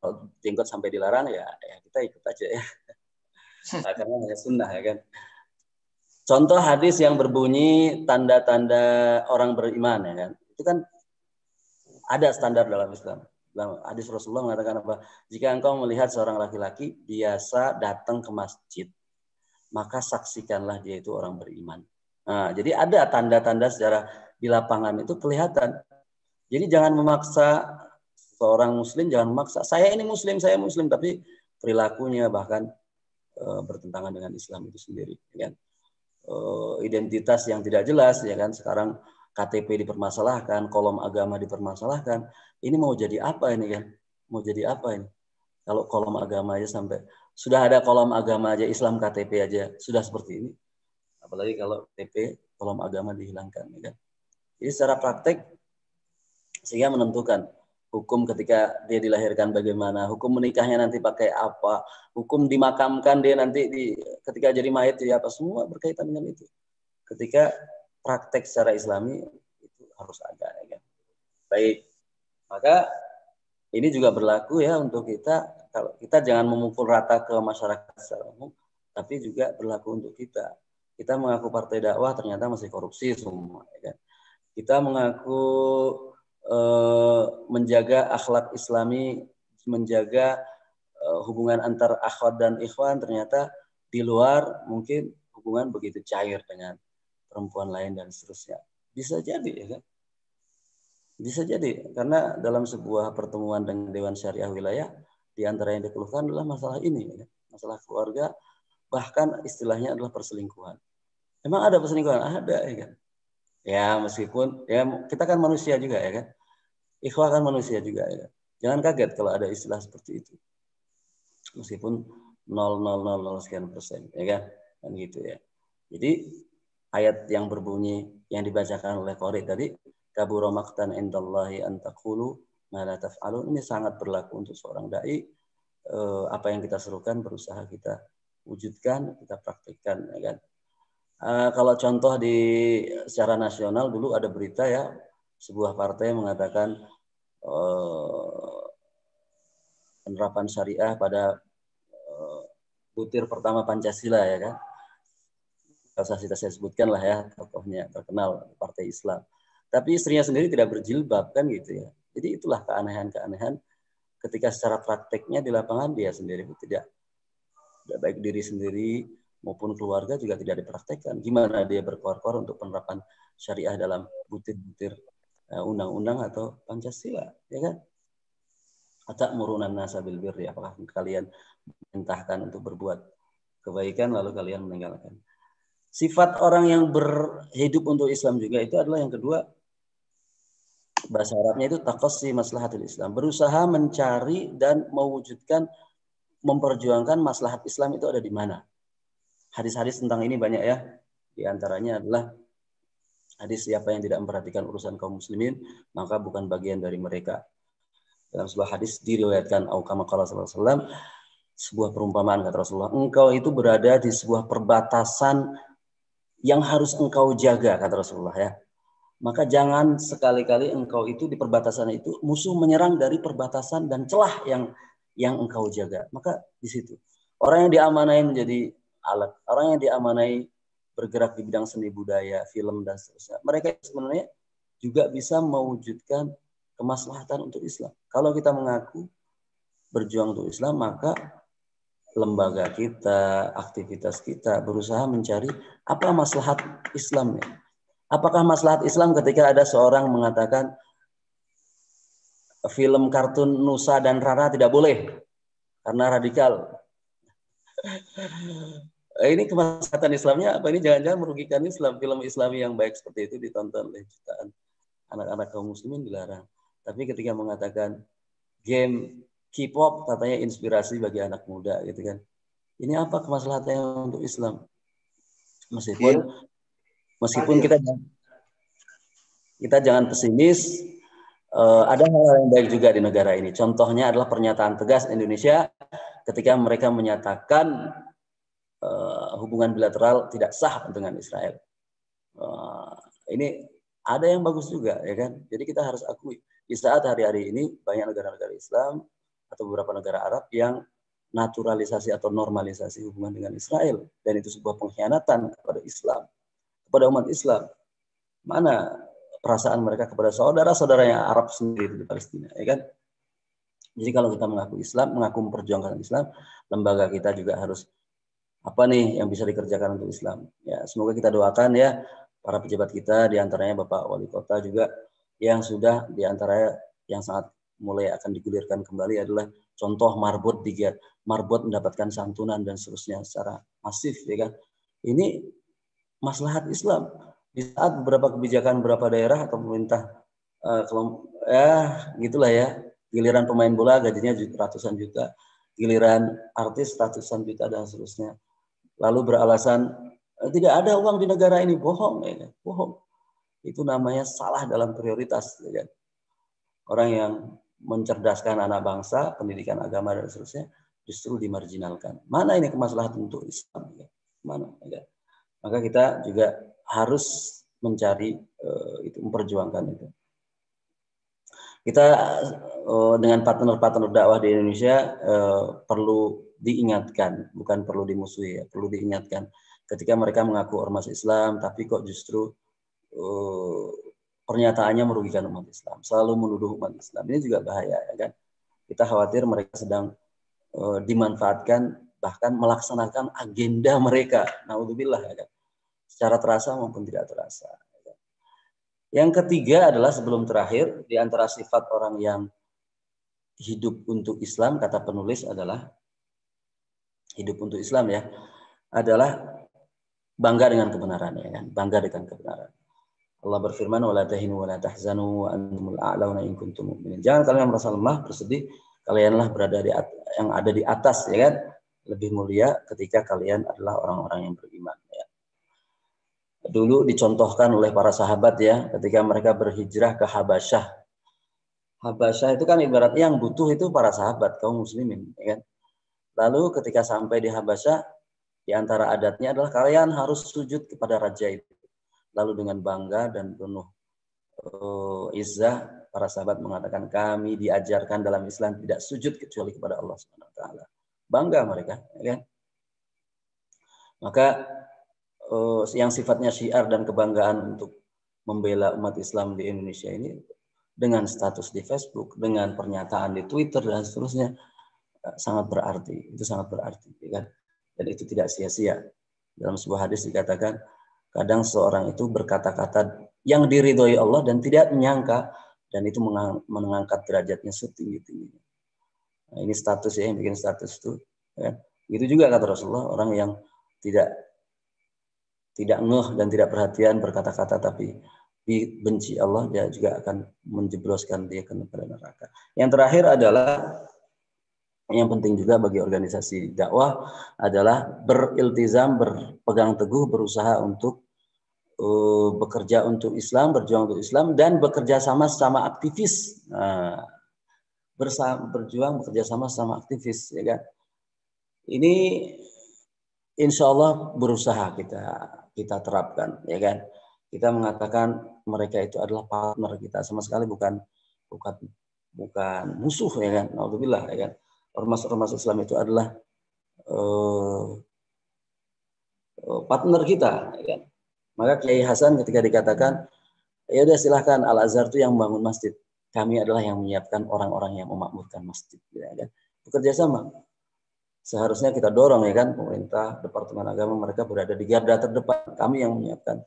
kalau jenggot sampai dilarang ya, ya kita ikut aja ya. Karena hanya sunnah ya kan. Contoh hadis yang berbunyi tanda-tanda orang beriman ya kan. Itu kan ada standar dalam Islam. Dalam hadis Rasulullah mengatakan apa? Jika engkau melihat seorang laki-laki biasa datang ke masjid, maka saksikanlah dia itu orang beriman. Nah, jadi ada tanda-tanda secara di lapangan itu kelihatan. Jadi jangan memaksa seorang muslim jangan memaksa saya ini muslim, saya muslim tapi perilakunya bahkan Eh, bertentangan dengan Islam itu sendiri ya kan? Eh, identitas yang tidak jelas ya kan? Sekarang KTP dipermasalahkan kolom agama dipermasalahkan. Ini mau jadi apa ini kan? Mau jadi apa ini? Kalau kolom agama aja sampai sudah ada kolom agama aja Islam KTP aja sudah seperti ini. Apalagi kalau KTP kolom agama dihilangkan ya kan? Jadi secara praktek sehingga menentukan hukum ketika dia dilahirkan bagaimana, hukum menikahnya nanti pakai apa, hukum dimakamkan dia nanti di ketika jadi mayat jadi apa, semua berkaitan dengan itu. Ketika praktek secara Islami itu harus ada ya kan. Baik. Maka ini juga berlaku ya untuk kita kalau kita jangan memukul rata ke masyarakat secara umum, tapi juga berlaku untuk kita. Kita mengaku partai dakwah ternyata masih korupsi semua ya kan. Kita mengaku menjaga akhlak Islami, menjaga eh, hubungan antar akhwat dan ikhwan ternyata di luar mungkin hubungan begitu cair dengan perempuan lain dan seterusnya. Bisa jadi ya kan? Bisa jadi karena dalam sebuah pertemuan dengan Dewan Syariah Wilayah di antara yang dikeluhkan adalah masalah ini, ya. Kan? masalah keluarga, bahkan istilahnya adalah perselingkuhan. Emang ada perselingkuhan? Ada ya kan? Ya meskipun ya kita kan manusia juga ya kan. Ikhwah kan manusia juga ya. Jangan kaget kalau ada istilah seperti itu. Meskipun 0,000 sekian persen ya kan. Kan gitu ya. Jadi ayat yang berbunyi yang dibacakan oleh Qori tadi kabura maqtan indallahi an taqulu ma la taf'alun ini sangat berlaku untuk seorang dai eh, apa yang kita serukan berusaha kita wujudkan kita praktikkan ya kan Uh, kalau contoh di secara nasional dulu ada berita ya sebuah partai mengatakan uh, penerapan syariah pada uh, butir pertama Pancasila ya kan. Kita saya sebutkan lah ya tokohnya terkenal Partai Islam. Tapi istrinya sendiri tidak berjilbab kan gitu ya. Jadi itulah keanehan-keanehan ketika secara prakteknya di lapangan dia sendiri tidak baik diri sendiri maupun keluarga juga tidak dipraktekkan. Gimana dia berkor-kor untuk penerapan syariah dalam butir-butir eh, undang-undang atau Pancasila, ya kan? Atak murunan nasa bil birri, apakah kalian perintahkan untuk berbuat kebaikan lalu kalian meninggalkan. Sifat orang yang berhidup untuk Islam juga itu adalah yang kedua bahasa Arabnya itu takossi maslahatul Islam, berusaha mencari dan mewujudkan memperjuangkan maslahat Islam itu ada di mana. Hadis-hadis tentang ini banyak ya. Di antaranya adalah hadis siapa yang tidak memperhatikan urusan kaum muslimin maka bukan bagian dari mereka. Dalam sebuah hadis diriwayatkan Aukama sallallahu sebuah perumpamaan kata Rasulullah, engkau itu berada di sebuah perbatasan yang harus engkau jaga kata Rasulullah ya maka jangan sekali-kali engkau itu di perbatasan itu musuh menyerang dari perbatasan dan celah yang yang engkau jaga. Maka di situ orang yang diamanai menjadi alat, orang yang diamanai bergerak di bidang seni budaya, film dan seterusnya. Mereka sebenarnya juga bisa mewujudkan kemaslahatan untuk Islam. Kalau kita mengaku berjuang untuk Islam, maka lembaga kita, aktivitas kita berusaha mencari apa maslahat Islam ya Apakah maslahat Islam ketika ada seorang mengatakan film kartun Nusa dan Rara tidak boleh karena radikal? ini kemaslahatan Islamnya apa ini jangan-jangan merugikan Islam film Islami yang baik seperti itu ditonton oleh jutaan anak-anak kaum muslimin dilarang. Tapi ketika mengatakan game K-pop katanya inspirasi bagi anak muda gitu kan. Ini apa kemaslahatannya untuk Islam? Meskipun iya. Meskipun kita kita jangan pesimis, uh, ada hal yang baik juga di negara ini. Contohnya adalah pernyataan tegas Indonesia ketika mereka menyatakan uh, hubungan bilateral tidak sah dengan Israel. Uh, ini ada yang bagus juga, ya kan? Jadi kita harus akui di saat hari-hari ini banyak negara-negara Islam atau beberapa negara Arab yang naturalisasi atau normalisasi hubungan dengan Israel dan itu sebuah pengkhianatan kepada Islam kepada umat Islam. Mana perasaan mereka kepada saudara-saudara yang Arab sendiri di Palestina, ya kan? Jadi kalau kita mengaku Islam, mengaku memperjuangkan Islam, lembaga kita juga harus apa nih yang bisa dikerjakan untuk Islam. Ya, semoga kita doakan ya para pejabat kita di antaranya Bapak Wali Kota juga yang sudah di antaranya yang sangat mulai akan digulirkan kembali adalah contoh marbot digiat marbot mendapatkan santunan dan seterusnya secara masif ya kan ini maslahat Islam. Di saat beberapa kebijakan beberapa daerah atau pemerintah uh, ya gitulah ya, giliran pemain bola gajinya ratusan juta, giliran artis ratusan juta dan seterusnya. Lalu beralasan eh, tidak ada uang di negara ini, bohong ya, kan? bohong. Itu namanya salah dalam prioritas ya kan. Orang yang mencerdaskan anak bangsa, pendidikan agama dan seterusnya justru dimarginalkan. Mana ini kemaslahatan untuk Islam? Ya? Mana? Ya? maka kita juga harus mencari uh, itu memperjuangkan itu. Kita uh, dengan partner-partner dakwah di Indonesia perlu diingatkan, bukan perlu dimusuhi ya, perlu diingatkan. Ketika mereka mengaku ormas Islam, tapi kok justru uh, pernyataannya merugikan umat Islam, selalu menuduh umat Islam. Ini juga bahaya ya kan. Kita khawatir mereka sedang uh, dimanfaatkan bahkan melaksanakan agenda mereka. Naudzubillah ya kan secara terasa maupun tidak terasa. Yang ketiga adalah sebelum terakhir di antara sifat orang yang hidup untuk Islam kata penulis adalah hidup untuk Islam ya adalah bangga dengan kebenaran ya kan? Bangga dengan kebenaran. Allah berfirman wala tahinu wala tahzanu wa antumul a'launa in kuntum mu'minin. Jangan kalian merasa lemah bersedih kalianlah berada di yang ada di atas ya kan? Lebih mulia ketika kalian adalah orang-orang yang beriman ya. Dulu dicontohkan oleh para sahabat ya ketika mereka berhijrah ke Habasyah. Habasyah itu kan ibaratnya yang butuh itu para sahabat kaum muslimin ya kan. Lalu ketika sampai di Habasyah di antara adatnya adalah kalian harus sujud kepada raja itu. Lalu dengan bangga dan penuh uh, izzah para sahabat mengatakan kami diajarkan dalam Islam tidak sujud kecuali kepada Allah Subhanahu wa taala. Bangga mereka ya kan. Maka eh, yang sifatnya syiar dan kebanggaan untuk membela umat Islam di Indonesia ini dengan status di Facebook, dengan pernyataan di Twitter dan seterusnya eh, sangat berarti. Itu sangat berarti, ya kan? Dan itu tidak sia-sia. Dalam sebuah hadis dikatakan kadang seorang itu berkata-kata yang diridhoi Allah dan tidak menyangka dan itu mengangkat derajatnya setinggi-tingginya. Nah, ini status ya yang bikin status itu. Ya. Itu juga kata Rasulullah orang yang tidak tidak ngeh dan tidak perhatian berkata-kata tapi dibenci Allah dia juga akan menjebloskan dia ke neraka. Yang terakhir adalah yang penting juga bagi organisasi dakwah adalah beriltizam, berpegang teguh, berusaha untuk uh, bekerja untuk Islam, berjuang untuk Islam dan bekerja sama sama aktivis. Nah, bersama, berjuang bekerja sama sama aktivis, ya kan? Ini insya Allah berusaha kita kita terapkan, ya kan? Kita mengatakan mereka itu adalah partner kita, sama sekali bukan bukan bukan musuh, ya kan? Alhamdulillah, ya kan? Ormas-ormas Islam itu adalah uh, partner kita, ya kan? Maka Kiai Hasan ketika dikatakan, ya udah silahkan Al Azhar itu yang membangun masjid, kami adalah yang menyiapkan orang-orang yang memakmurkan masjid, ya kan? Bekerja sama. Seharusnya kita dorong ya kan pemerintah, departemen agama mereka berada di garda terdepan. Kami yang menyiapkan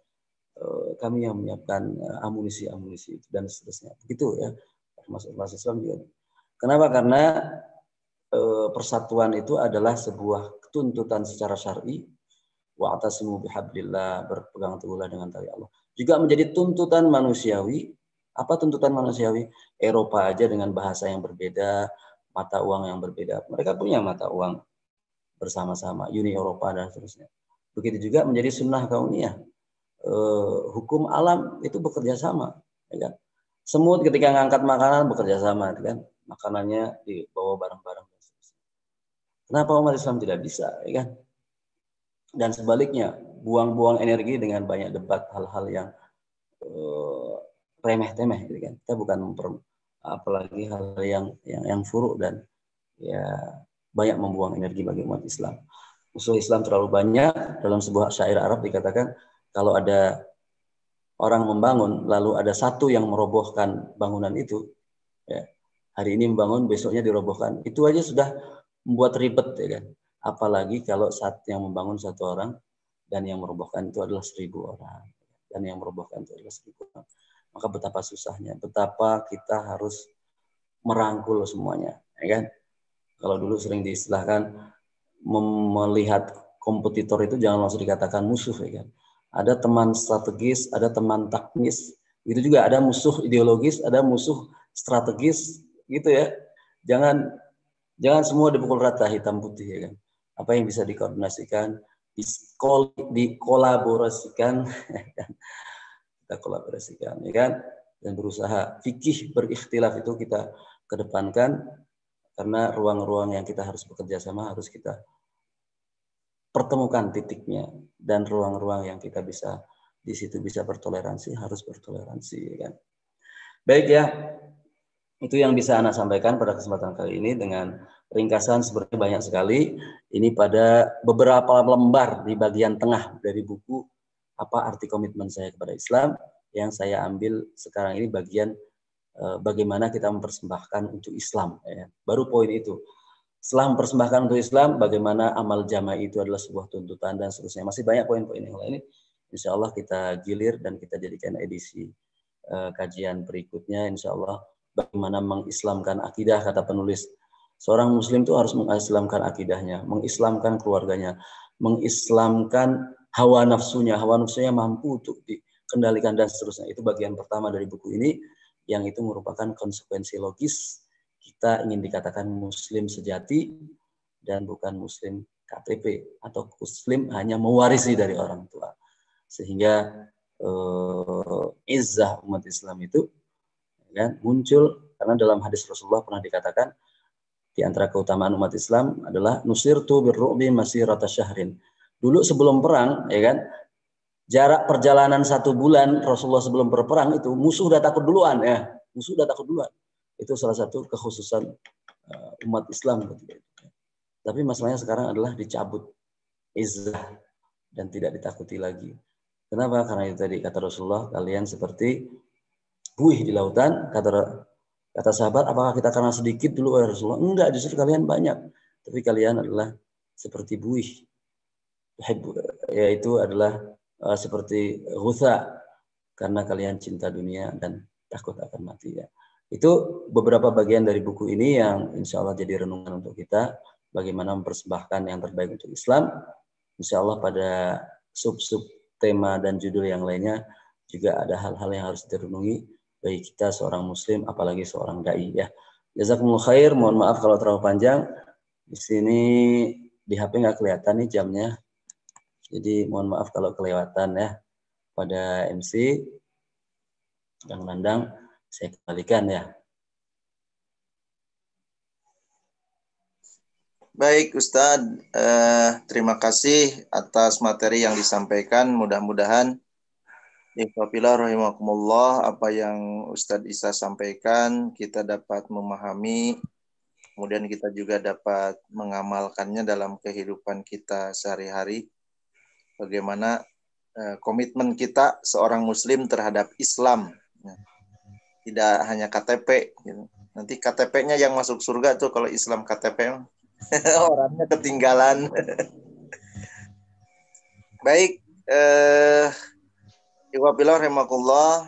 eh, kami yang menyiapkan amunisi-amunisi dan seterusnya. Begitu ya. Termasuk Islam juga. Kenapa? Karena persatuan itu adalah sebuah tuntutan secara syar'i wa atasimu bihablillah berpegang teguhlah dengan tali Allah. Juga menjadi tuntutan manusiawi. Apa tuntutan manusiawi? Eropa aja dengan bahasa yang berbeda, mata uang yang berbeda. Mereka punya mata uang bersama-sama Uni Eropa dan seterusnya. Begitu juga menjadi sunnah kauniyah. Eh, hukum alam itu bekerja sama, ya kan? Semut ketika ngangkat makanan bekerja sama, ya kan? Makanannya dibawa bareng-bareng. Kenapa umat Islam tidak bisa, ya kan? Dan sebaliknya, buang-buang energi dengan banyak debat hal-hal yang eh, remeh-temeh, gitu kan? Kita bukan memper, apalagi hal yang yang yang furuk dan ya banyak membuang energi bagi umat Islam. Musuh Islam terlalu banyak. Dalam sebuah syair Arab dikatakan kalau ada orang membangun lalu ada satu yang merobohkan bangunan itu, ya, hari ini membangun besoknya dirobohkan, itu aja sudah membuat ribet ya kan. Apalagi kalau saat yang membangun satu orang dan yang merobohkan itu adalah seribu orang dan yang merobohkan itu adalah seribu orang. Maka betapa susahnya, betapa kita harus merangkul semuanya, ya kan? kalau dulu sering diistilahkan melihat kompetitor itu jangan langsung dikatakan musuh ya kan. Ada teman strategis, ada teman taktis, itu juga ada musuh ideologis, ada musuh strategis gitu ya. Jangan jangan semua dipukul rata hitam putih ya kan. Apa yang bisa dikoordinasikan, dikolaborasikan, ya kan? kita kolaborasikan ya kan? Dan berusaha fikih berikhtilaf itu kita kedepankan karena ruang-ruang yang kita harus bekerja sama harus kita pertemukan titiknya. Dan ruang-ruang yang kita bisa di situ bisa bertoleransi harus bertoleransi ya kan? Baik ya itu yang bisa Anda sampaikan pada kesempatan kali ini dengan ringkasan seperti banyak sekali ini pada beberapa lembar di bagian tengah dari buku apa arti komitmen saya kepada Islam yang saya ambil sekarang ini bagian Eh, bagaimana kita mempersembahkan untuk Islam. Ya. Baru poin itu. Setelah mempersembahkan untuk Islam, bagaimana amal jamaah itu adalah sebuah tuntutan dan seterusnya. Masih banyak poin-poin yang lain. Insya Allah kita gilir dan kita jadikan edisi uh, kajian berikutnya. Insya Allah bagaimana mengislamkan akidah kata penulis. Seorang Muslim itu harus mengislamkan akidahnya, mengislamkan keluarganya, mengislamkan hawa nafsunya. Hawa nafsunya mampu untuk dikendalikan dan seterusnya. Itu bagian pertama dari buku ini yang itu merupakan konsekuensi logis kita ingin dikatakan muslim sejati dan bukan muslim KTP atau muslim hanya mewarisi dari orang tua sehingga uh, izzah umat Islam itu ya, muncul karena dalam hadis Rasulullah pernah dikatakan di antara keutamaan umat Islam adalah nusirtu birru'bi masirata syahrin. Dulu sebelum perang, ya kan, jarak perjalanan satu bulan Rasulullah sebelum berperang itu musuh udah takut duluan ya musuh udah takut duluan itu salah satu kekhususan uh, umat Islam itu tapi masalahnya sekarang adalah dicabut izzah dan tidak ditakuti lagi. Kenapa? Karena itu tadi kata Rasulullah, kalian seperti buih di lautan. Kata kata sahabat, apakah kita karena sedikit dulu ya Rasulullah? Enggak, justru kalian banyak. Tapi kalian adalah seperti buih. Yaitu adalah uh, seperti ghusa karena kalian cinta dunia dan takut akan mati ya. Itu beberapa bagian dari buku ini yang insya Allah jadi renungan untuk kita bagaimana mempersembahkan yang terbaik untuk Islam. Insya Allah pada sub-sub tema dan judul yang lainnya juga ada hal-hal yang harus direnungi bagi kita seorang muslim apalagi seorang dai ya. Jazakumullah khair, mohon maaf kalau terlalu panjang. Di sini di HP nggak kelihatan nih jamnya. Jadi mohon maaf kalau kelewatan ya pada MC yang Nandang saya kembalikan ya. Baik Ustadz, eh, terima kasih atas materi yang disampaikan. Mudah-mudahan Ikhwafillah rahimakumullah apa yang Ustadz Isa sampaikan kita dapat memahami. Kemudian kita juga dapat mengamalkannya dalam kehidupan kita sehari-hari. Bagaimana eh, komitmen kita seorang muslim terhadap Islam. Tidak hanya KTP gitu. nanti KTP-nya yang masuk surga tuh kalau Islam KTP orangnya ketinggalan. Baik eh Remakullah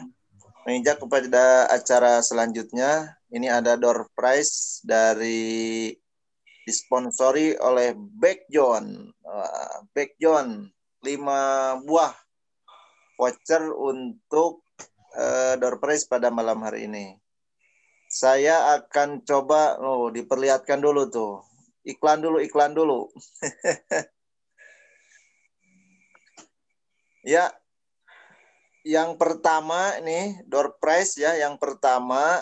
menginjak kepada acara selanjutnya ini ada door prize dari disponsori oleh Back John Back John 5 buah voucher untuk uh, door prize pada malam hari ini. Saya akan coba, oh diperlihatkan dulu tuh. Iklan dulu, iklan dulu. ya, yang pertama nih door prize ya, yang pertama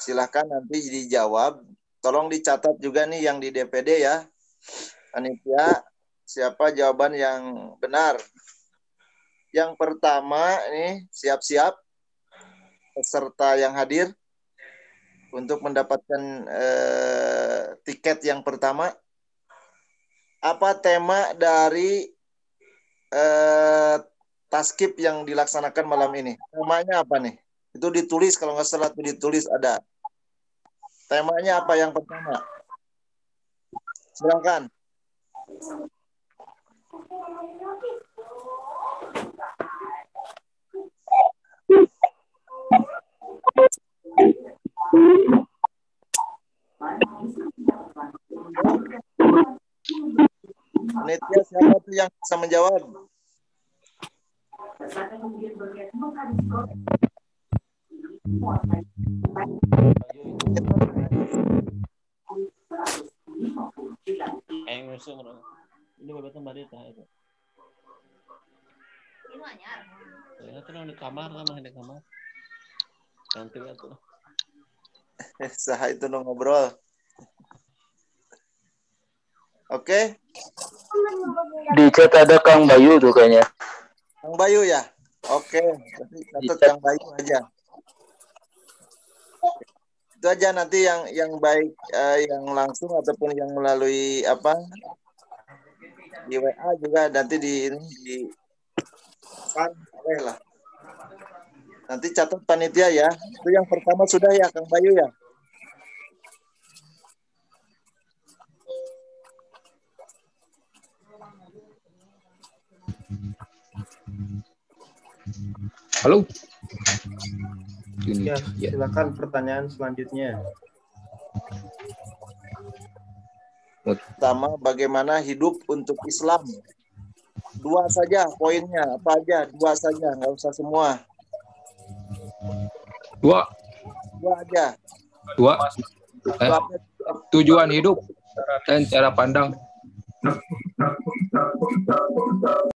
silahkan nanti dijawab. Tolong dicatat juga nih yang di DPD ya. Anitia, siapa jawaban yang benar? Yang pertama nih siap-siap peserta yang hadir untuk mendapatkan eh, tiket yang pertama. Apa tema dari eh, taskip yang dilaksanakan malam ini? Temanya apa nih? Itu ditulis kalau nggak salah itu ditulis ada. Temanya apa yang pertama? Silakan. Panitia siapa tuh yang bisa menjawab? Musuh ini itu. Ya, itu di kamar sama di kamar. Nanti itu. Sah itu no ngobrol. Oke, Di chat ada Kang Bayu tuh kayaknya. Kang Bayu ya. Oke, berarti catat Kang Bayu aja. Itu aja nanti yang yang baik eh, yang langsung ataupun yang melalui apa di WA juga nanti di di kan boleh lah. Nanti catat panitia ya. Itu yang pertama sudah ya Kang Bayu ya. Halo. Ini Ya, ya. silakan pertanyaan selanjutnya. Pertama, bagaimana hidup untuk Islam? Dua saja poinnya, apa aja? Dua saja, nggak usah semua. Dua, Dua aja. dua. Eh, Dua, tujuan hidup dan cara pandang.